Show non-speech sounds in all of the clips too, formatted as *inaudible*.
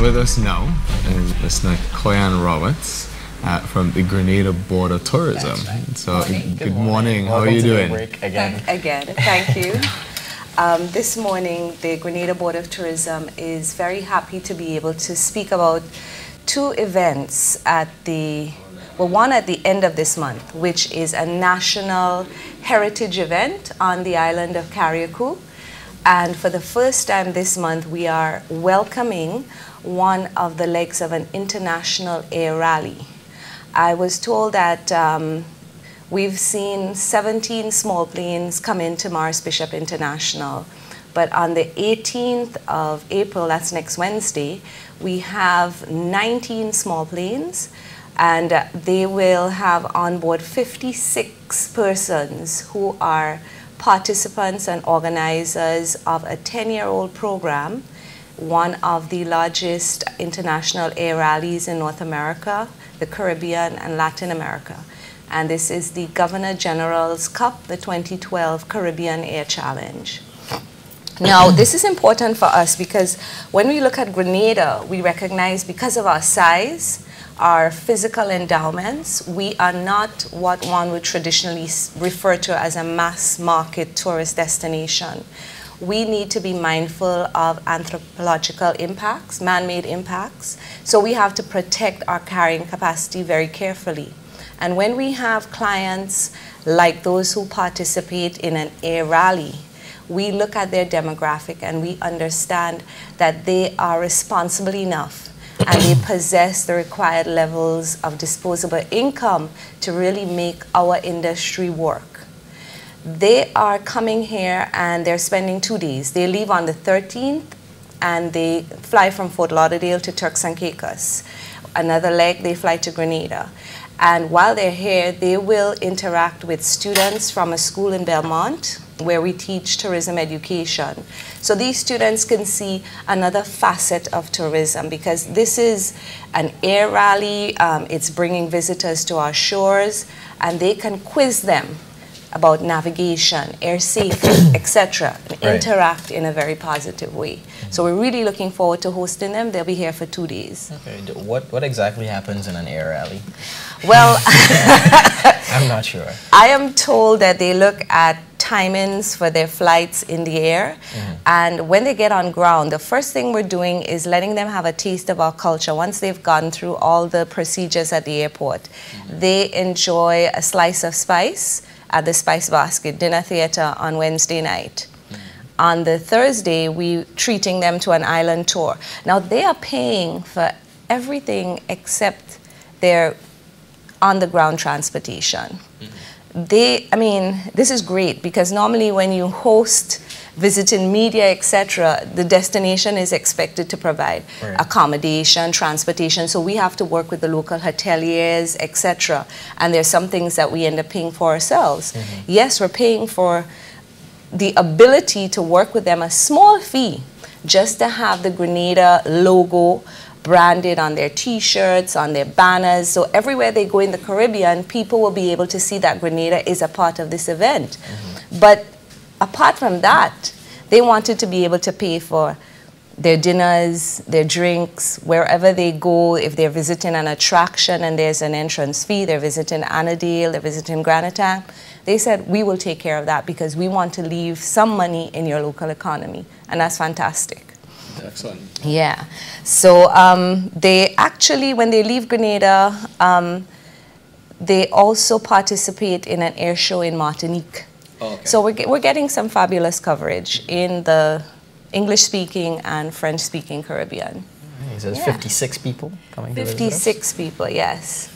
with us now is Mr. Nikoyan Roberts uh, from the Grenada Board of Tourism. Right. So, morning. good, morning. How Welcome are you doing? break again. Again, thank you. *laughs* Um, this morning, the Grenada Board of Tourism is very happy to be able to speak about two events at the, well, one at the end of this month, which is a national heritage event on the island of Carriacou. And for the first time this month, we are welcoming one of the legs of an international air rally. I was told that um, we've seen 17 small planes come into Maurice Bishop International. But on the 18th of April, that's next Wednesday, we have 19 small planes and they will have on board 56 persons who are participants and organizers of a 10-year-old program, one of the largest international air rallies in North America, the Caribbean, and Latin America. And this is the Governor General's Cup, the 2012 Caribbean Air Challenge. Now, this is important for us because when we look at Grenada, we recognize because of our size, our physical endowments, we are not what one would traditionally refer to as a mass market tourist destination. We need to be mindful of anthropological impacts, man-made impacts, so we have to protect our carrying capacity very carefully. And when we have clients like those who participate in an air rally, we look at their demographic and we understand that they are responsible enough and they possess the required levels of disposable income to really make our industry work. They are coming here and they're spending two days. They leave on the 13th and they fly from Fort Lauderdale to Turks and Caicos. Another leg, they fly to Grenada. And while they're here, they will interact with students from a school in Belmont where we teach tourism education. So these students can see another facet of tourism because this is an air rally, um, it's bringing visitors to our shores, and they can quiz them about navigation, air safety, *coughs* etc., and Right. interact in a very positive way. So we're really looking forward to hosting them. They'll be here for two days. Okay, what, what exactly happens in an air rally? Well, *laughs* *laughs* I'm not sure. I am told that they look at timings for their flights in the air. Mm-hmm. And when they get on ground, the first thing we're doing is letting them have a taste of our culture. Once they've gone through all the procedures at the airport, mm-hmm. they enjoy a slice of spice at the Spice Basket Dinner Theater on Wednesday night. Mm-hmm. On the Thursday, we're treating them to an island tour. Now they are paying for everything except their on the ground transportation. They, I mean, this is great because normally when you host visiting media, etc., the destination is expected to provide Right. accommodation, transportation. So we have to work with the local hoteliers, etc. And there's some things that we end up paying for ourselves. Mm-hmm. Yes, we're paying for the ability to work with them a small fee just to have the Grenada logo branded on their t-shirts, on their banners. So everywhere they go in the Caribbean, people will be able to see that Grenada is a part of this event. Mm-hmm. But apart from that, they wanted to be able to pay for their dinners, their drinks, wherever they go, if they're visiting an attraction and there's an entrance fee, they're visiting Annandale, they're visiting Grand Etang, they said, we will take care of that because we want to leave some money in your local economy. And that's fantastic. Excellent. Yeah. So um, they actually, when they leave Grenada, um, they also participate in an air show in Martinique. Oh, okay. So we're, ge- we're getting some fabulous coverage in the English speaking and French speaking Caribbean. He says Yeah. 56 people coming to 56 people, yes.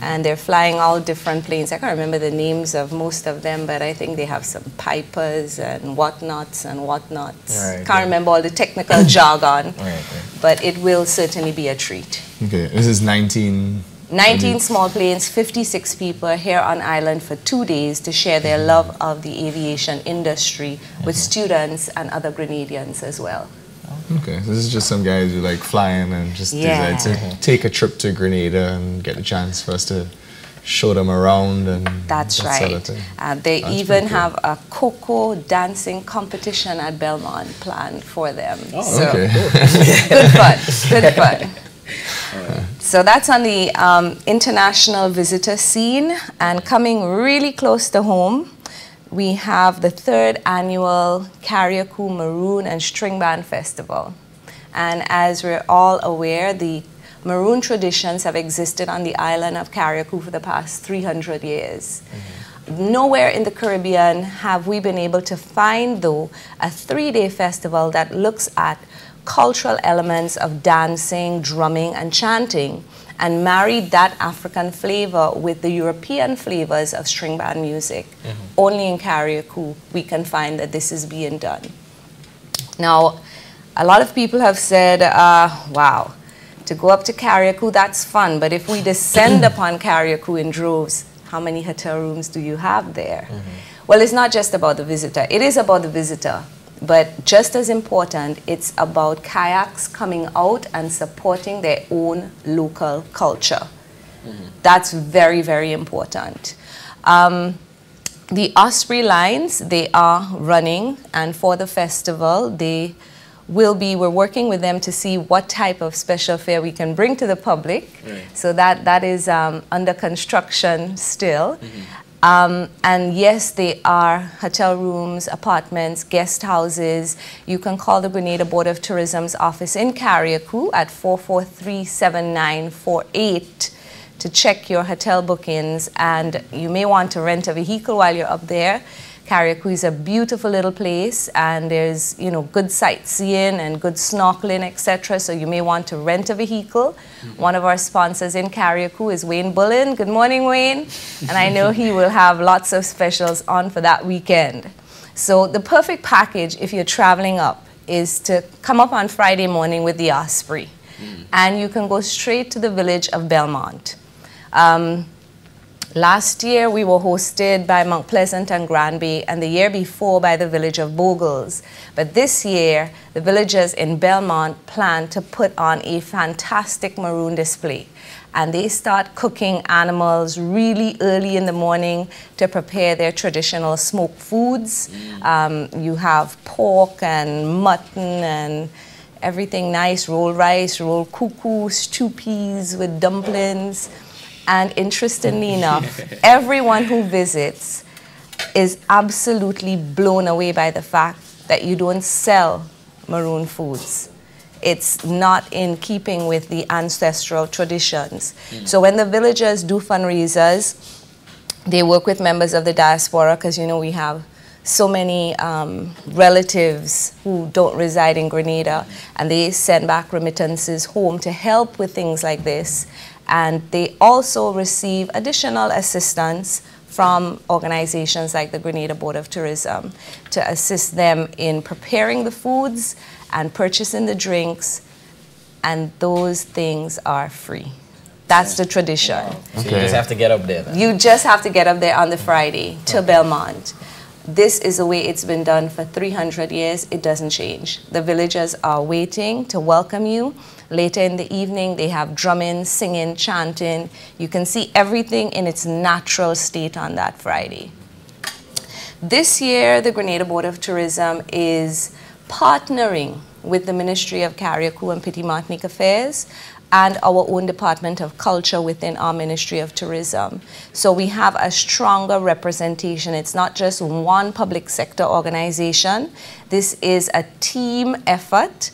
And they're flying all different planes. I can't remember the names of most of them, but I think they have some pipers and whatnots and whatnots. Right, can't remember all the technical *coughs* jargon, Right, but it will certainly be a treat. Okay, this is 19. 19 small planes, 56 people here on island for two days to share their mm-hmm. love of the aviation industry with mm-hmm. students and other Grenadians as well. Okay, so this is just some guys who like flying and just Yeah. decide to take a trip to Grenada and get a chance for us to show them around and That's that right. Sort of thing. Uh, they That's even cool. have a cocoa dancing competition at Belmont planned for them. Oh, so okay. *laughs* good fun, good *laughs* fun. So that's on the um, international visitor scene. And coming really close to home, we have the third annual Carriacou Maroon and String Band Festival. And as we're all aware, the maroon traditions have existed on the island of Carriacou for the past 300 years. Mm-hmm. Nowhere in the Caribbean have we been able to find, though, a three day festival that looks at cultural elements of dancing, drumming, and chanting, and married that African flavor with the European flavors of string band music. Only in Carriacou we can find that this is being done. Now, a lot of people have said, uh, wow, to go up to Carriacou, that's fun, but if we descend *clears throat* upon Carriacou in droves, how many hotel rooms do you have there? Well, it's not just about the visitor. It is about the visitor, but just as important, it's about kayaks coming out and supporting their own local culture. That's very, very important. Um, the Osprey lines, they are running, and for the festival, they will be, we're working with them to see what type of special fare we can bring to the public. So that, that is um, under construction still. Um, and yes, they are hotel rooms, apartments, guest houses. You can call the Grenada Board of Tourism's office in Carriacou at 443-7948 to check your hotel bookings. And you may want to rent a vehicle while you're up there. Carriacou is a beautiful little place and there's, you know, good sightseeing and good snorkeling, etc. So you may want to rent a vehicle. One of our sponsors in Carriacou is Wayne Bullen. Good morning, Wayne. And I know he will have lots of specials on for that weekend. So the perfect package if you're traveling up is to come up on Friday morning with the Osprey. And you can go straight to the village of Belmont. Um, Last year, we were hosted by Mount Pleasant and Granby, and the year before by the village of Bogles. But this year, the villagers in Belmont plan to put on a fantastic maroon display. And they start cooking animals really early in the morning to prepare their traditional smoked foods. Um, you have pork and mutton and everything nice rolled rice, rolled cuckoo, stew peas with dumplings. And interestingly enough, *laughs* everyone who visits is absolutely blown away by the fact that you don't sell maroon foods. It's not in keeping with the ancestral traditions. So when the villagers do fundraisers, they work with members of the diaspora because you know we have so many um, relatives who don't reside in Grenada and they send back remittances home to help with things like this and they also receive additional assistance from organizations like the Grenada Board of Tourism to assist them in preparing the foods and purchasing the drinks, and those things are free. That's the tradition. So you just have to get up there then. You just have to get up there on the Friday to Belmont. This is the way it's been done for 300 years. It doesn't change. The villagers are waiting to welcome you. Later in the evening, they have drumming, singing, chanting. You can see everything in its natural state on that Friday. This year, the Grenada Board of Tourism is partnering with the Ministry of Carriacou and Petit Martinique Affairs and our own Department of Culture within our Ministry of Tourism. So we have a stronger representation. It's not just one public sector organization. This is a team effort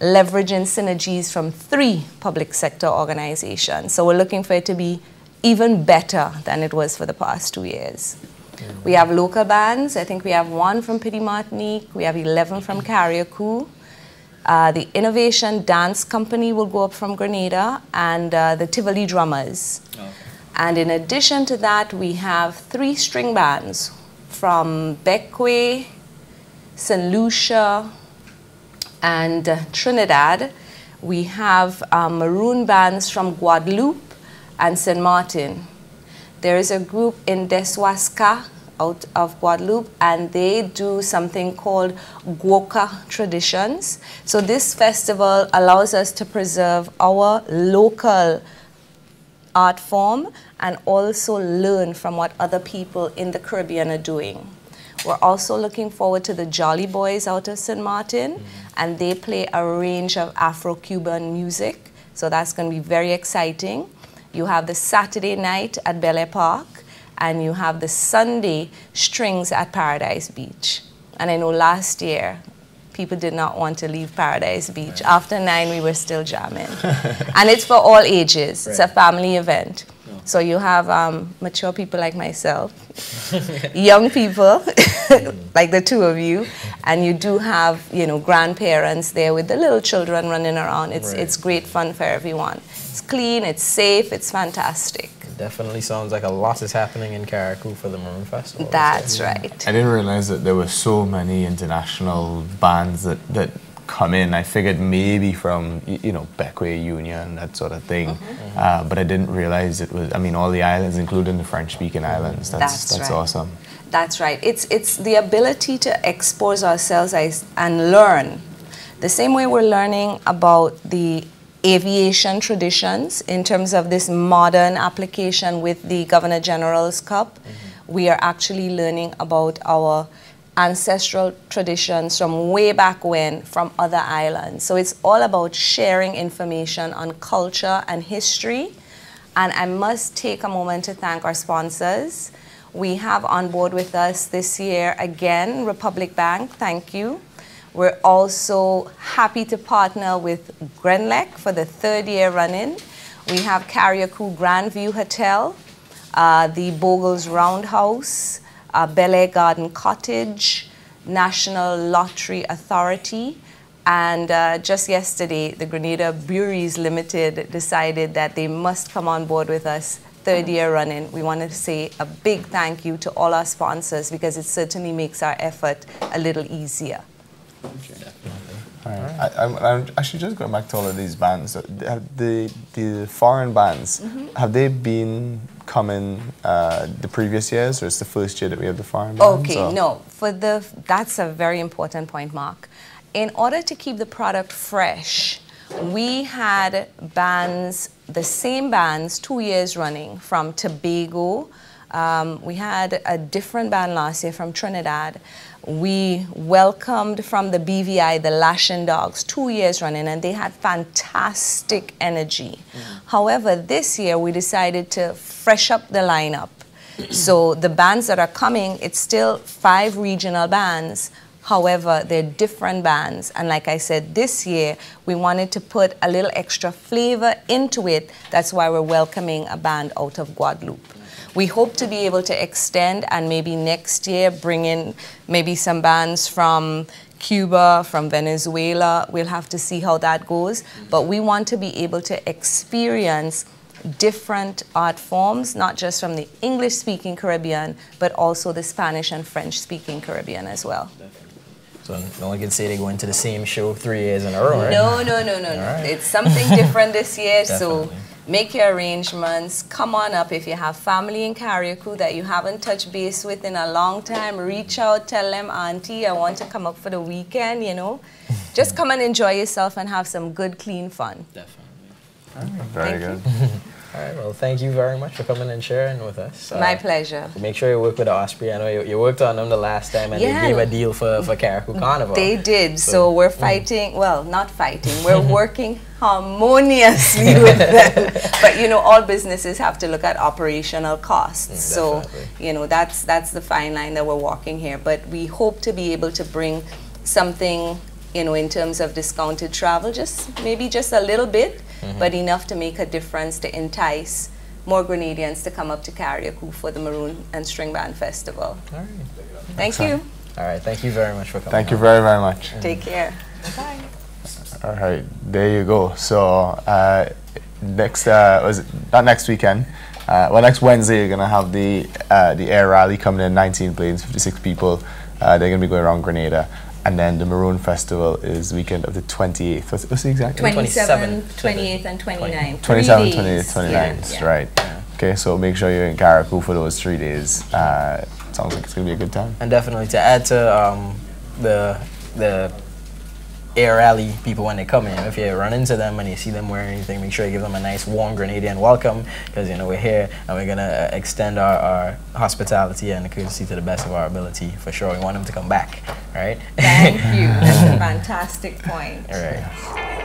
leveraging synergies from three public sector organizations. So we're looking for it to be even better than it was for the past two years. Mm. We have local bands. I think we have one from Petit Martinique. We have 11 from Carriacou. Uh, the Innovation Dance Company will go up from Grenada and uh, the Tivoli Drummers. And in addition to that, we have three string bands from Bequia, St. Lucia, and uh, Trinidad. We have uh, maroon bands from Guadeloupe and St. Martin. There is a group in Deswaska out of Guadeloupe and they do something called Gwoka traditions. So this festival allows us to preserve our local art form and also learn from what other people in the Caribbean are doing. We're also looking forward to the Jolly Boys out of St. Martin, mm -hmm. and they play a range of Afro Cuban music. So that's going to be very exciting. You have the Saturday night at Bel Air Park, and you have the Sunday strings at Paradise Beach. And I know last year, people did not want to leave Paradise Beach. Right. After nine, we were still jamming. *laughs* and it's for all ages. Right. It's a family event. So you have um, mature people like myself, *laughs* young people *laughs* like the two of you, and you do have you know grandparents there with the little children running around. It's right. it's great fun for everyone. It's clean, it's safe, it's fantastic. Definitely sounds like a lot is happening in Carriacou for the Maroon Festival. That's right. I didn't realize that there were so many international bands that, that come in. I figured maybe from you know Bequia Union that sort of thing, mm -hmm. uh, but I didn't realize it was. I mean, all the islands, including the French-speaking islands. That's that's, that's right. awesome. That's right. It's it's the ability to expose ourselves and learn. The same way we're learning about the aviation traditions in terms of this modern application with the Governor General's Cup. Mm -hmm. We are actually learning about our ancestral traditions from way back when from other islands. So it's all about sharing information on culture and history. And I must take a moment to thank our sponsors. We have on board with us this year again Republic Bank, thank you. We're also happy to partner with Grenlec for the third year running. We have Carriacou Grandview Hotel, uh, the Bogles Roundhouse, uh, Bel Air Garden Cottage, National Lottery Authority, and uh, just yesterday, the Grenada Breweries Limited decided that they must come on board with us third year running. We wanted to say a big thank you to all our sponsors because it certainly makes our effort a little easier. Right. I, am actually just going back to all of these bands. The the, the foreign bands mm -hmm. have they been coming uh, the previous years, or is the first year that we have the foreign bands? Okay, or? no. For the that's a very important point, Mark. In order to keep the product fresh, we had bands, the same bands, two years running from Tobago. Um, we had a different band last year from Trinidad. We welcomed from the BVI the Lashing Dogs two years running, and they had fantastic energy. Mm However, this year we decided to fresh up the lineup. so the bands that are coming, it's still five regional bands. However, they're different bands. And like I said, this year we wanted to put a little extra flavor into it. That's why we're welcoming a band out of Guadeloupe. We hope to be able to extend and maybe next year bring in maybe some bands from Cuba, from Venezuela. We'll have to see how that goes. But we want to be able to experience different art forms, not just from the English speaking Caribbean, but also the Spanish and French speaking Caribbean as well. So no one can say they go into the same show three years in a row, right? No, no, no, no, no. Right. It's something different this year. so *laughs* make your arrangements. Come on up if you have family in Carriacou that you haven't touched base with in a long time. Reach out, tell them, Auntie, I want to come up for the weekend, you know. *laughs* Just come and enjoy yourself and have some good, clean fun. Definitely. Very Thank good. *laughs* All right, well, thank you very much for coming and sharing with us. Uh, My pleasure. Make sure you work with Osprey. I know you, you worked on them the last time and yeah. they gave a deal for, for Carriacou Carnival. They did. So, so we're mm. fighting, mm. well, not fighting, we're *laughs* working harmoniously *laughs* with them. But, you know, all businesses have to look at operational costs. Mm, so, you know, that's, that's the fine line that we're walking here. But we hope to be able to bring something, you know, in terms of discounted travel, just maybe just a little bit -hmm. but enough to make a difference to entice more Grenadians to come up to Carriacou for the Maroon and String Band Festival. All right. Thank Excellent. you. All right. Thank you very much for coming. Thank you very, very much. Take care. Bye. All right. There you go. So uh, next, uh, was not next weekend. Uh, well, next Wednesday, you're going to have the uh, the air rally coming in, 19 planes, 56 people. Uh, they're going to be going around Grenada. And then the Maroon Festival is weekend of the 28th. What's, what's the exact 27th, 28th, and 29th. 27th, 28th, 29th, yeah. right. Yeah. Okay, so make sure you're in Carriacou for those three days. Uh, sounds like it's going to be a good time. And definitely to add to um, the, the air rally people when they come in. If you run into them and you see them wearing anything, make sure you give them a nice warm Grenadian welcome because you know we're here and we're gonna uh, extend our, our hospitality and courtesy to the best of our ability for sure. We want them to come back, right? Thank you. *laughs* That's a fantastic point. All right.